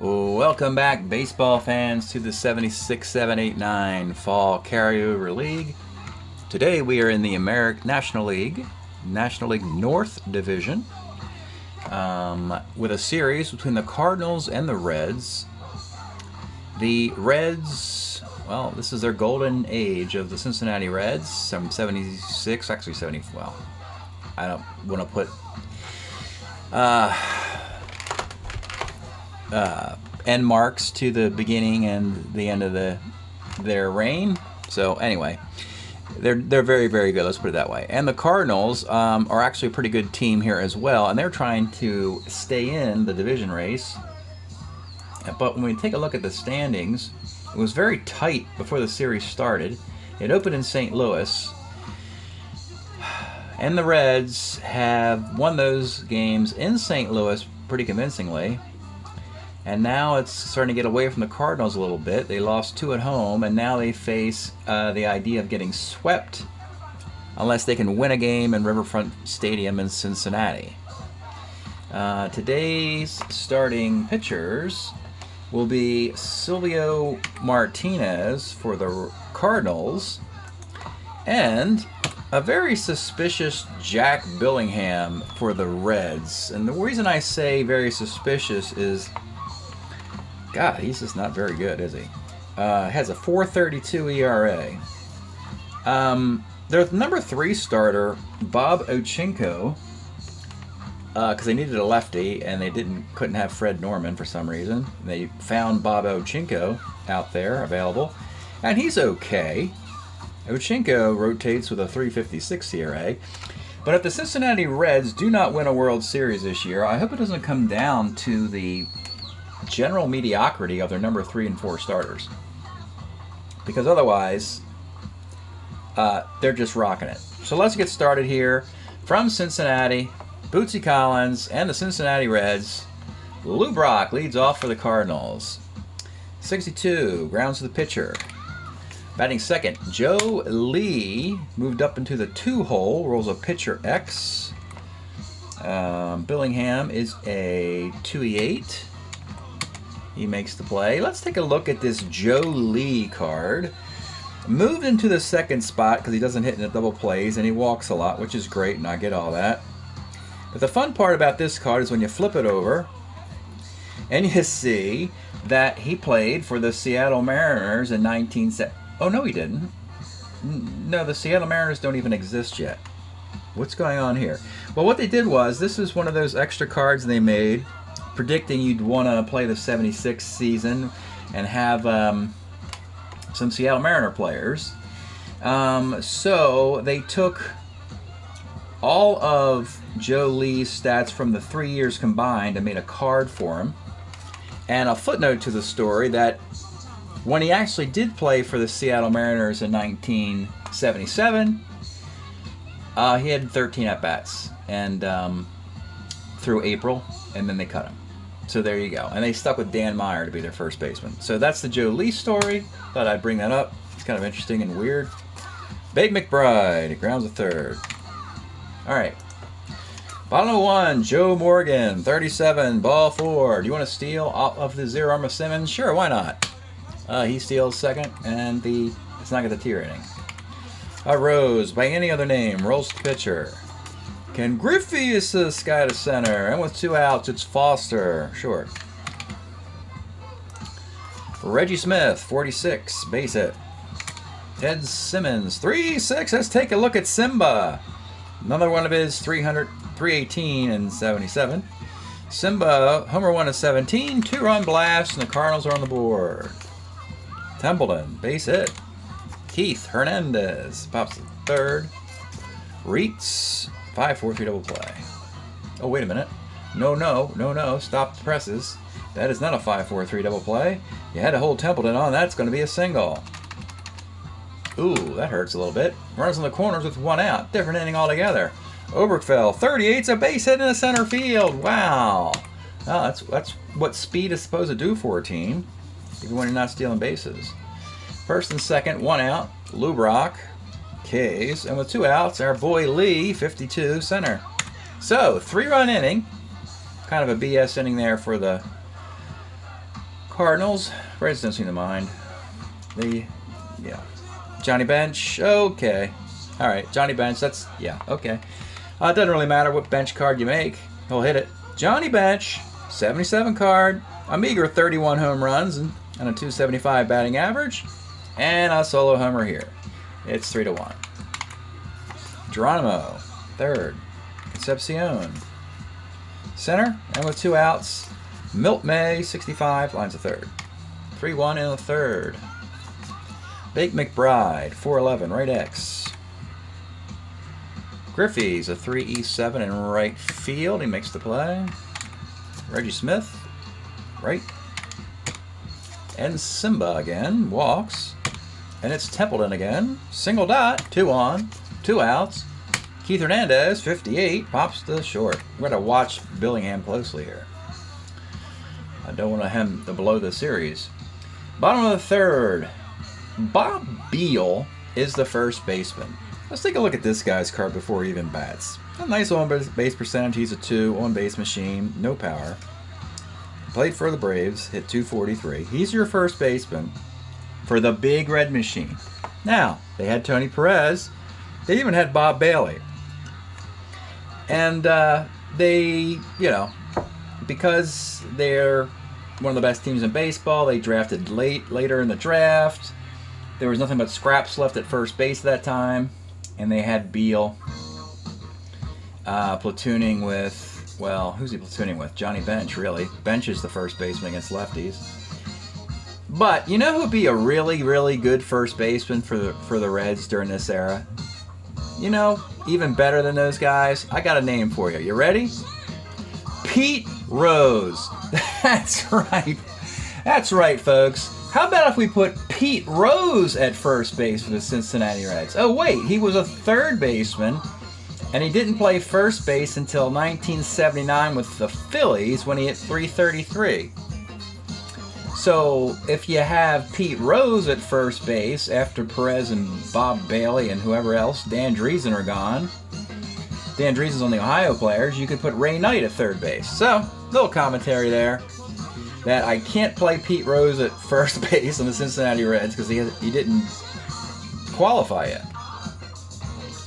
Welcome back, baseball fans, to the 76789 Fall Carryover League. Today we are in the American National League, National League North Division, um, with a series between the Cardinals and the Reds. The Reds, well, this is their golden age of the Cincinnati Reds, some 76, actually 70, well, I don't want to put uh, uh, end marks to the beginning and the end of the their reign. So anyway, they're they're very very good. Let's put it that way. And the Cardinals um, are actually a pretty good team here as well, and they're trying to stay in the division race. But when we take a look at the standings, it was very tight before the series started. It opened in St. Louis, and the Reds have won those games in St. Louis pretty convincingly. And now it's starting to get away from the Cardinals a little bit. They lost two at home, and now they face uh, the idea of getting swept unless they can win a game in Riverfront Stadium in Cincinnati. Uh, today's starting pitchers will be Silvio Martinez for the Cardinals and a very suspicious Jack Billingham for the Reds. And the reason I say very suspicious is God, he's just not very good, is he? Uh, has a 4.32 ERA. Um, their number three starter, Bob Owchinko, because uh, they needed a lefty and they didn't couldn't have Fred Norman for some reason. They found Bob Owchinko out there available, and he's okay. Owchinko rotates with a 3.56 ERA. But if the Cincinnati Reds do not win a World Series this year, I hope it doesn't come down to the general mediocrity of their number three and four starters. Because otherwise, uh, they're just rocking it. So let's get started here. From Cincinnati, Bootsy Collins and the Cincinnati Reds. Lou Brock leads off for the Cardinals. 62, grounds to the pitcher. Batting second, Joe Lis moved up into the two hole, rolls a pitcher X. Um, Billingham is a 2E8. He makes the play. Let's take a look at this Joe Lis card. Moved into the second spot because he doesn't hit in the double plays and he walks a lot, which is great, and I get all that. But the fun part about this card is when you flip it over and you see that he played for the Seattle Mariners in 1970. Oh, no, he didn't. No, the Seattle Mariners don't even exist yet. What's going on here? Well, what they did was this is one of those extra cards they made predicting you'd want to play the 76 season and have um, some Seattle Mariner players. Um, so they took all of Joe Lis's stats from the three years combined and made a card for him. And a footnote to the story that when he actually did play for the Seattle Mariners in 1977, uh, he had 13 at bats and um, through April, and then they cut him. So there you go. And they stuck with Dan Meyer to be their first baseman. So that's the Joe Lis story. Thought I'd bring that up. It's kind of interesting and weird. Bake McBride, grounds a third. All right. Bottom of one, Joe Morgan, 37, ball four. Do you want to steal off of the zero arm of Simmons? Sure, why not? Uh, he steals second, and the it's not to tear inning. A Rose, by any other name, rolls pitcher. Ken Griffey is the uh, sky to center. And with two outs, it's Foster. Short. Reggie Smith, 46, base hit. Ted Simmons, 3-6. Let's take a look at Simba. Another one of his 300, 318 and 77. Simba, homer one of 17, two-run blast, and the Cardinals are on the board. Templeton, base hit. Keith Hernandez pops third. Reitz, Five, four, three double play. Oh, wait a minute. No, no, no, no. Stop the presses. That is not a 5-4-3 double play. You had to hold Templeton on. That's going to be a single. Ooh, that hurts a little bit. Runs in the corners with one out. Different inning altogether. Oberkfell, 38's a base hit in the center field. Wow. Oh, that's, that's what speed is supposed to do for a team, even when you're not stealing bases. First and second, one out. Lou Brock K's. And with two outs, our boy Lis, 52, center. So, three-run inning. Kind of a BS inning there for the Cardinals. Reds don't seem to mind. The, yeah. Johnny Bench, okay. All right, Johnny Bench, that's, yeah, okay. Uh, it doesn't really matter what bench card you make. He'll hit it. Johnny Bench, 77 card, a meager 31 home runs and, a 275 batting average, and a solo homer here. It's 3 to 1. Geronimo, third. Concepcion, center, and with two outs, Milt May, 65, lines a third. 3 1 in the third. Bake McBride, 411, right X. Griffey's a 3E7 in right field. He makes the play. Reggie Smith, right. And Simba again, walks. And it's Templeton again. Single dot, two on, two outs. Keith Hernandez, 58, pops to short. We're going to watch Billingham closely here. I don't want to hem the below the series. Bottom of the third. Bob Beall is the first baseman. Let's take a look at this guy's card before he even bats. A nice on base percentage. He's a two on base machine, no power. Played for the Braves, hit 243. He's your first baseman for the Big Red Machine. Now, they had Tony Perez. They even had Bob Bailey. And uh, they, you know, because they're one of the best teams in baseball, they drafted late later in the draft. There was nothing but scraps left at first base at that time, and they had Beall uh, platooning with, well, who's he platooning with? Johnny Bench, really. Bench is the first baseman against lefties. But you know who would be a really, really good first baseman for the for the Reds during this era? You know, even better than those guys. I got a name for you. You ready? Pete Rose. That's right. That's right, folks. How about if we put Pete Rose at first base for the Cincinnati Reds? Oh, wait, he was a third baseman, and he didn't play first base until 1979 with the Phillies when he hit 333. So if you have Pete Rose at first base after Perez and Bob Bailey and whoever else, Dan Driessen are gone. Dan Driessen's on the Ohio players. You could put Ray Knight at third base. So little commentary there that I can't play Pete Rose at first base on the Cincinnati Reds because he he didn't qualify yet.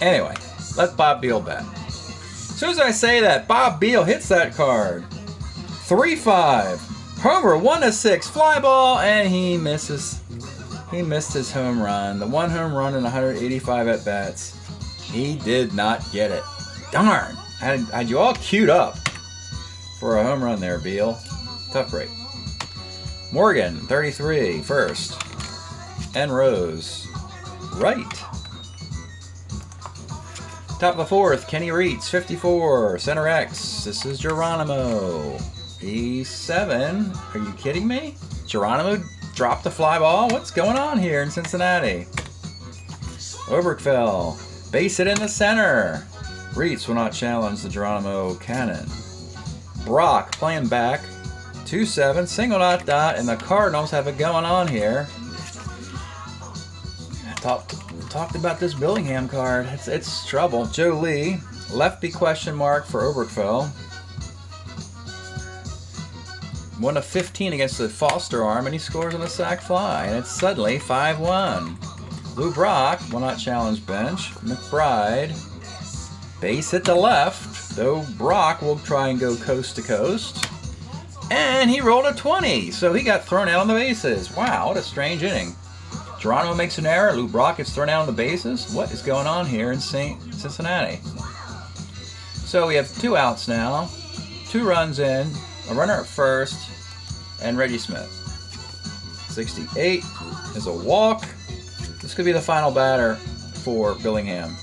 Anyway, let Bob Beall bat. As soon as I say that, Bob Beall hits that card. 3 5. Homer, 1 to 6. Fly ball, and he misses. He missed his home run. The one home run in 185 at bats. He did not get it. Darn. Had, had you all queued up for a home run there, Beall. Tough break. Morgan, 33, first. And Rose, right. Top of the fourth, Kenny Reitz, 54, center X. This is Geronimo. E7. Are you kidding me? Geronimo dropped the fly ball? What's going on here in Cincinnati? Oberkfell. Base it in the center. Reitz will not challenge the Geronimo cannon. Brock playing back. 2-7, single dot dot, and the Cardinals have it going on here. Talked, talked about this Billingham card. It's, it's trouble. Joe Lis, lefty question mark for Oberkfell. 1 of 15 against the Foster arm, and he scores on a sac fly, and it's suddenly 5 1. Lou Brock will not challenge bench. McBride, base hit the left, though Brock will try and go coast to coast. And he rolled a 20, so he got thrown out on the bases. Wow, what a strange inning. Geronimo makes an error. Lou Brock gets thrown out on the bases. What is going on here in St. Cincinnati? So we have two outs now, two runs in, a runner at first, and Reggie Smith. 68 is a walk. This could be the final batter for Billingham.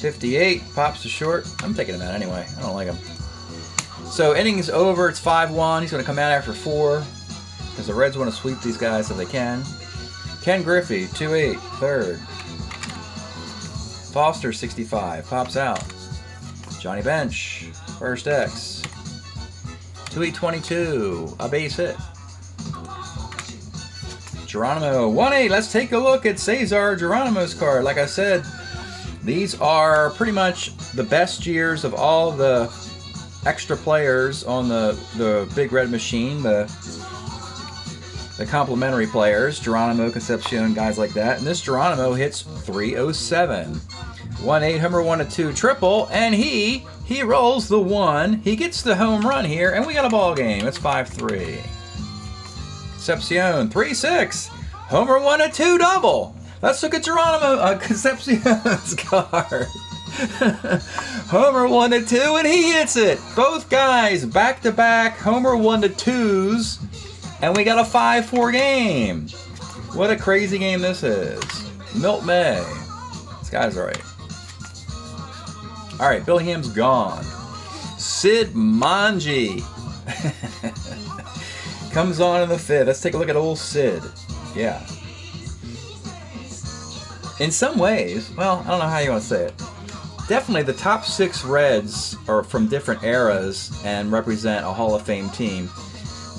58 pops to short. I'm taking him out anyway. I don't like him. So innings is over. It's 5-1. He's going to come out after four because the Reds want to sweep these guys if they can. Ken Griffey, 2-8, third. Foster, 65, pops out. Johnny Bench, first X. 2-8-22, a base hit. Geronimo, 1-8. Let's take a look at Cesar Geronimo's card. Like I said, these are pretty much the best years of all the extra players on the, the Big Red Machine. The the complementary players, Geronimo, Concepcion, guys like that. And this Geronimo hits 307. 1 8 homer, 1 to 2 triple, and he he rolls the one. He gets the home run here, and we got a ball game. It's 5 3. Concepcion, 3 6. Homer, 1 to 2 double. Let's look at Geronimo uh, Concepcion's card. Homer 1 to 2, and he hits it. Both guys back to back, Homer 1 to 2s, and we got a 5 4 game. What a crazy game this is. Milt May. This guy's alright. All right, Billingham's gone. Sid Monge comes on in the fifth. Let's take a look at old Sid. Yeah. In some ways, well, I don't know how you want to say it. Definitely the top six Reds are from different eras and represent a Hall of Fame team.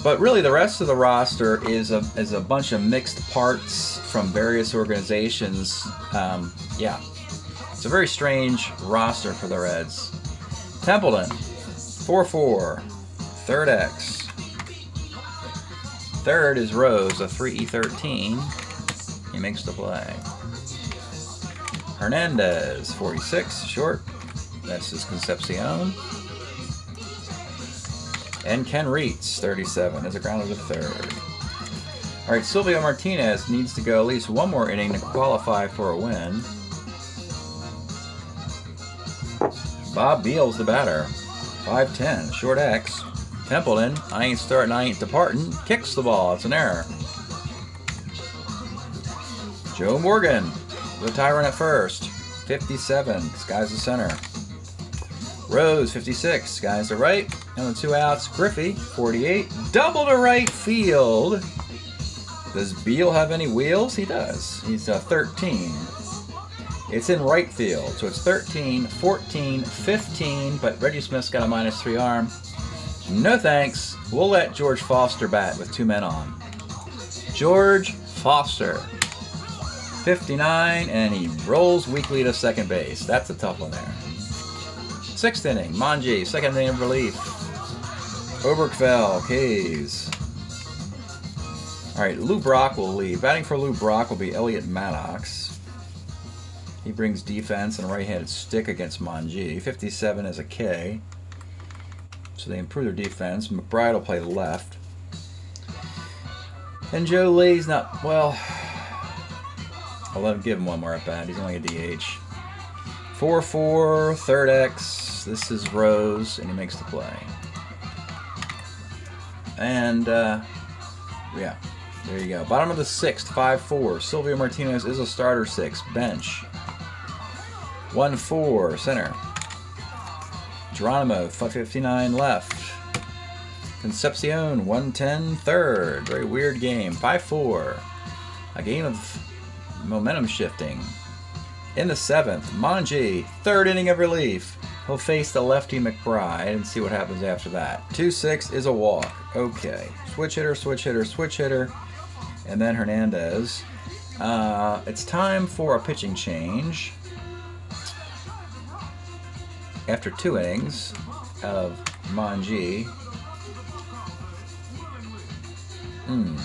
But really, the rest of the roster is a, is a bunch of mixed parts from various organizations. Um, yeah, it's a very strange roster for the Reds. Templeton, 4 4. Third X. Third is Rose, a 3E13. He makes the play. Hernandez, 46, short. That's his Concepcion. And Ken Reitz, 37, is a grounded to third. All right, Silvio Martinez needs to go at least one more inning to qualify for a win. Bob Beall's, the batter. 5'10, short X. Templeton, I ain't starting, I ain't departing, kicks the ball. It's an error. Joe Morgan, the Tyrant at first. 57, Sky's the center. Rose, 56, Sky's the right. And the two outs, Griffey, 48, double to right field. Does Beall have any wheels? He does. He's a 13. It's in right field, so it's 13, 14, 15, but Reggie Smith's got a minus three arm. No thanks. We'll let George Foster bat with two men on. George Foster, 59, and he rolls weakly to second base. That's a tough one there. Sixth inning, Monge, second inning of relief. Oberkfell, Kays. All right, Lou Brock will leave. Batting for Lou Brock will be Elliott Maddox. He brings defense and a right-handed stick against Monge. 57 is a K. So they improve their defense. McBride will play left. And Joe Lis's not, well, I'll let him give him one more at bat. He's only a DH. 4-4, third X. This is Rose, and he makes the play. And, uh, yeah, there you go. Bottom of the sixth, 5-4. Silvio Martinez is a starter six. Bench. 1 4, center. Geronimo, 59 left. Concepcion, 110 third. Very weird game. 5 4. A game of momentum shifting. In the seventh, Monge, third inning of relief. He'll face the lefty McBride and see what happens after that. 2 6 is a walk. Okay. Switch hitter, switch hitter, switch hitter. And then Hernandez. Uh, it's time for a pitching change after two innings of Monge. Hmm.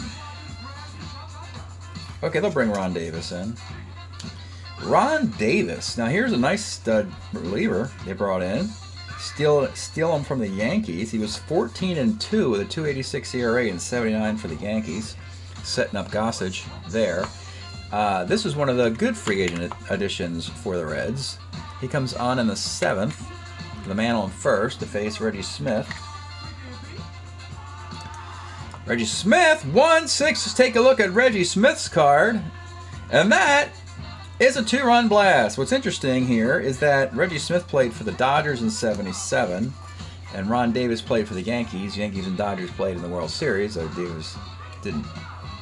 Okay, they'll bring Ron Davis in. Ron Davis. Now here's a nice stud reliever they brought in. Steal, steal him from the Yankees. He was 14 and 2 with a 286 ERA and 79 for the Yankees, setting up Gossage there. Uh, this was one of the good free agent additions for the Reds. He comes on in the seventh. The man on first to face Reggie Smith. Reggie Smith, 1 6. Let's take a look at Reggie Smith's card. And that is a two run blast. What's interesting here is that Reggie Smith played for the Dodgers in 77, and Ron Davis played for the Yankees. Yankees and Dodgers played in the World Series, though Davis didn't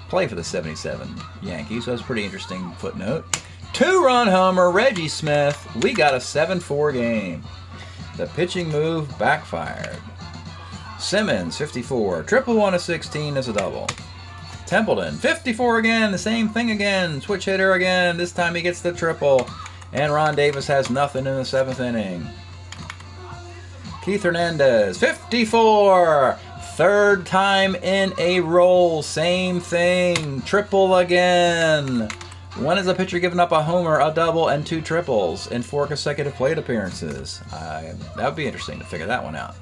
play for the 77 Yankees. So that's a pretty interesting footnote. Two run homer, Reggie Smith. We got a 7 4 game. The pitching move backfired. Simmons, 54. Triple one of 16 is a double. Templeton, 54 again, the same thing again. Switch hitter again. This time he gets the triple. And Ron Davis has nothing in the seventh inning. Keith Hernandez, 54. Third time in a roll, same thing. Triple again. When has a pitcher given up a homer, a double, and two triples in four consecutive plate appearances? That would be interesting to figure that one out.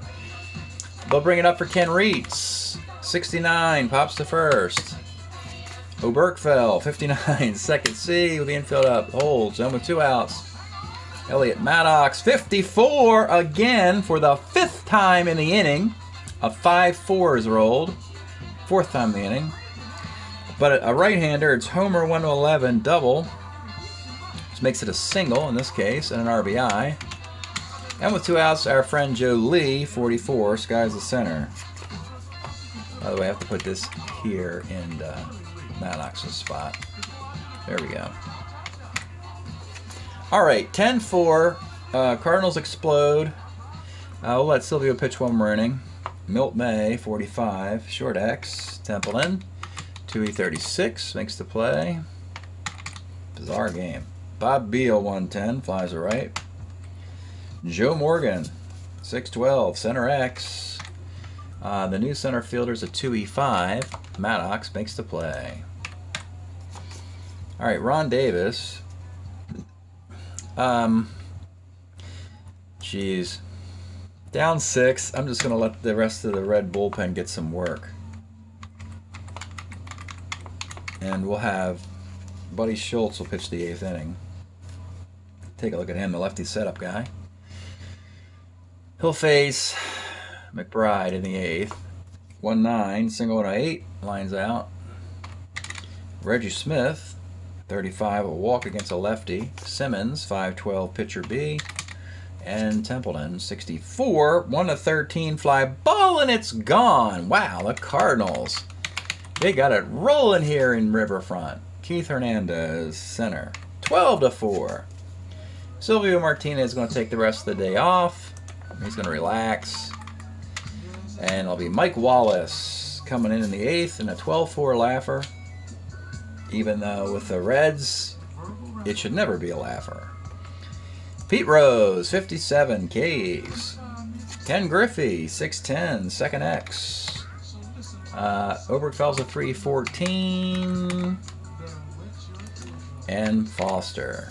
They'll bring it up for Ken Reitz. 69, pops to first. Oberkfell, 59, second C with the infield up, holds, and with two outs. Elliott Maddox, 54 again for the fifth time in the inning. A 5-4 is rolled. Fourth time in the inning. But a right-hander, it's Homer 1 to 11 double. Which makes it a single in this case, and an RBI. And with two outs, our friend Joe Lis, 44, skies the center. By the way, I have to put this here in uh, Maddox's spot. There we go. All right, 10-4. Uh, Cardinals explode. Uh, we'll let Silvio pitch one more inning. Milt May, 45. Short X. Templeton, 2E36. Makes the play. Bizarre game. Bob Beall, 110. Flies a right. Joe Morgan, 612. Center X. Uh, the new center fielder is a 2E5. Maddox makes the play. All right, Ron Davis. Um, jeez. Down six. I'm just going to let the rest of the red bullpen get some work. And we'll have Buddy Schultz will pitch the eighth inning. Take a look at him, the lefty setup guy. He'll face McBride in the eighth. 1 9, single and 8, lines out. Reggie Smith, 35, a walk against a lefty. Simmons, 512, pitcher B and Templeton 64 1 to 13 fly ball and it's gone wow the Cardinals they got it rolling here in Riverfront. Keith Hernandez center. 12 to 4 Silvio Martinez is going to take the rest of the day off. He's going to relax. And it'll be Mike Wallace coming in in the eighth and a 12-4 laugher. Even though with the Reds it should never be a laugher. Pete Rose, 57 Ks. Ken Griffey, 6'10, second X. Uh, Oberkfell's a 314. And Foster.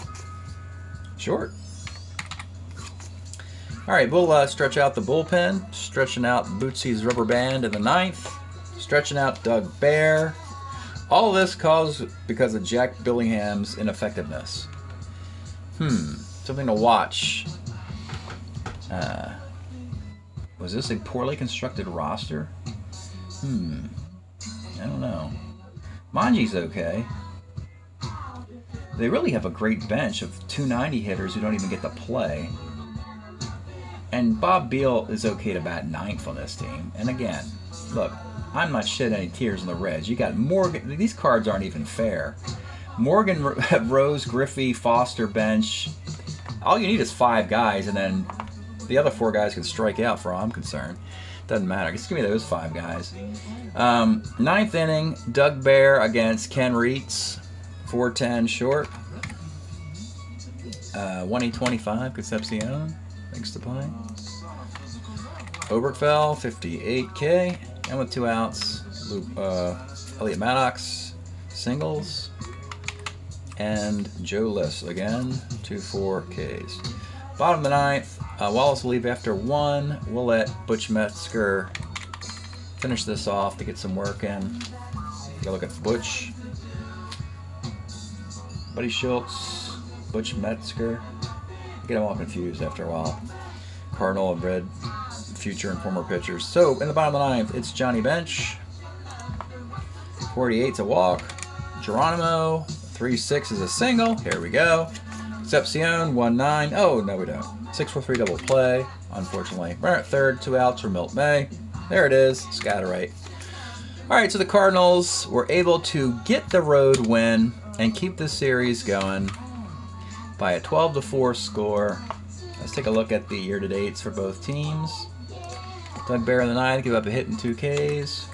Short. All right, we'll uh, stretch out the bullpen. Stretching out Bootsy's rubber band in the ninth. Stretching out Doug Bair. All this caused because of Jack Billingham's ineffectiveness. Hmm something to watch. Uh, was this a poorly constructed roster? Hmm. I don't know. Monge's okay. They really have a great bench of 290 hitters who don't even get to play. And Bob Beall is okay to bat ninth on this team. And again, look, I'm not shedding any tears in the Reds. You got Morgan. These cards aren't even fair. Morgan, Rose, Griffey, Foster, bench all you need is five guys, and then the other four guys can strike out for all I'm concerned. Doesn't matter. Just give me those five guys. Um, ninth inning, Doug Bair against Ken Reitz. 410 short. Uh, 125 Concepcion. Thanks to play. Oberkfell, 58K. And with two outs, uh, Elliott Maddox, singles and Joe Lis again, two four Ks. Bottom of the ninth, uh, Wallace will leave after one. We'll let Butch Metzger finish this off to get some work in. Take a look at Butch, Buddy Schultz, Butch Metzger. Get them all confused after a while. Cardinal and Red, future and former pitchers. So in the bottom of the ninth, it's Johnny Bench. 48's a walk. Geronimo, Three six is a single. Here we go. Concepcion, one nine. Oh no, we don't. Six four three double play. Unfortunately, runner at third, two outs for Milt May. There it is. Scatter right. All right, so the Cardinals were able to get the road win and keep the series going by a 12 to 4 score. Let's take a look at the year to dates for both teams. Doug Bair in the ninth, give up a hit in two Ks.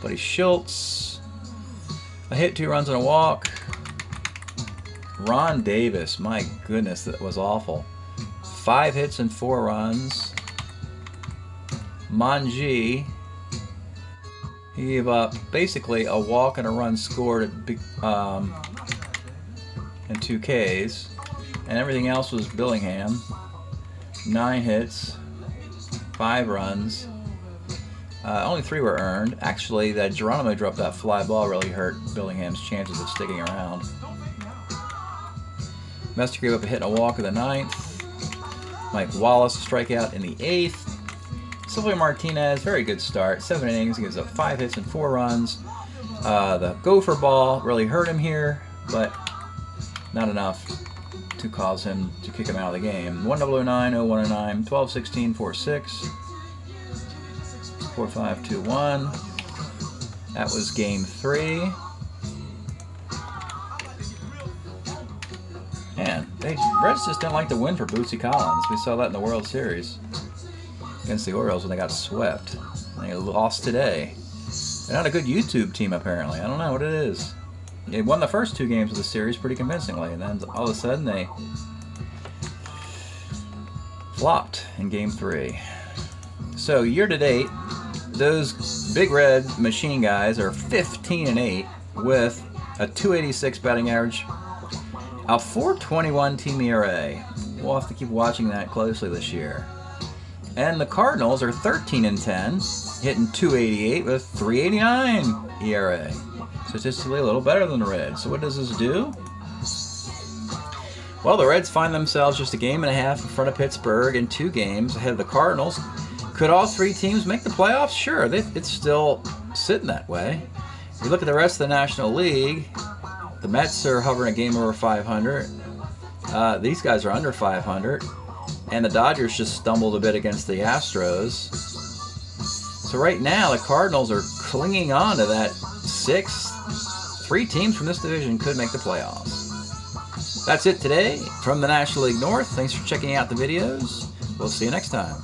Buddy Schultz a hit, two runs, and a walk. Ron Davis, my goodness, that was awful. Five hits and four runs. Monge. He gave up basically a walk and a run scored um, and two Ks, and everything else was Billingham. Nine hits, five runs. Uh, only three were earned. Actually, that Geronimo dropped that fly ball really hurt Billingham's chances of sticking around. Mester gave up a hit and a walk in the ninth. Mike Wallace a strikeout in the eighth. Silvio Martinez, very good start. Seven innings, gives up five hits and four runs. Uh, the gopher ball really hurt him here, but not enough to cause him to kick him out of the game. 1009, 0109, 12 16, 4 6, 4 5 2 1. That was game three. Reds just didn't like to win for Bootsy Collins. We saw that in the World Series against the Orioles when they got swept. They lost today. They're not a good YouTube team apparently. I don't know what it is. They won the first two games of the series pretty convincingly, and then all of a sudden they flopped in game three. So year to date, those big red machine guys are 15 and 8 with a 286 batting average, a 421 team ERA. We'll have to keep watching that closely this year. And the Cardinals are 13 and 10, hitting 288 with 389 ERA statistically a little better than the Reds. So what does this do? Well, the Reds find themselves just a game and a half in front of Pittsburgh and two games ahead of the Cardinals. Could all three teams make the playoffs? Sure, they, it's still sitting that way. If you look at the rest of the National League, the Mets are hovering a game over 500. Uh, these guys are under 500. And the Dodgers just stumbled a bit against the Astros. So right now, the Cardinals are clinging on to that sixth three teams from this division could make the playoffs. That's it today from the National League North. Thanks for checking out the videos. We'll see you next time.